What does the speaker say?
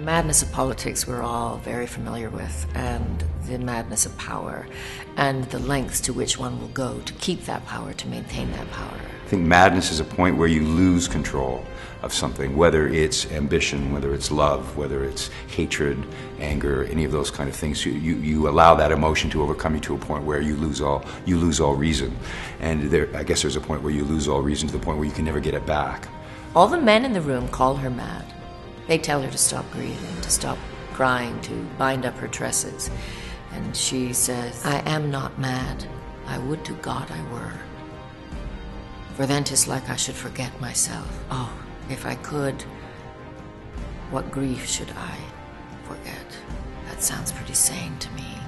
madness of politics we're all very familiar with, and the madness of power, and the lengths to which one will go to keep that power, to maintain that power. I think madness is a point where you lose control of something, whether it's ambition, whether it's love, whether it's hatred, anger, any of those kind of things. You, you, you allow that emotion to overcome you to a point where you lose all you lose all reason, and there, I guess there's a point where you lose all reason to the point where you can never get it back. All the men in the room call her mad. They tell her to stop grieving, to stop crying, to bind up her tresses. And she says, I am not mad. I would to God I were. For then 'tis like I should forget myself. Oh, if I could, what grief should I forget? That sounds pretty sane to me.